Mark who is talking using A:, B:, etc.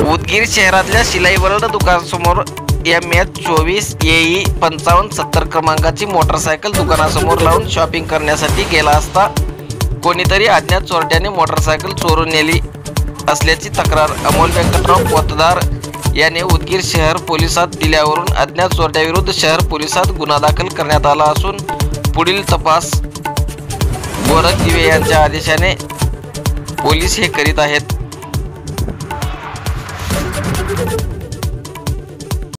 A: उदगीर शहरातल्या शिलाई दुकानासमोर एम एच चोवीस एई पंचावन्न सत्तर क्रमांकाची मोटरसायकल दुकानासमोर लावून शॉपिंग करण्यासाठी गेला असता कोणीतरी अज्ञात चोरट्याने मोटरसायकल चोरून नेली असल्याची तक्रार अमोल व्यंकटराव पोतदार याने उदगीर शहर पोलिसात दिल्यावरून अज्ञात चोरट्याविरुद्ध शहर पोलिसात गुन्हा दाखल करण्यात आला असून पुढील तपास गोरख दिवे यांच्या आदेशाने पोलीस हे करीत आहेत.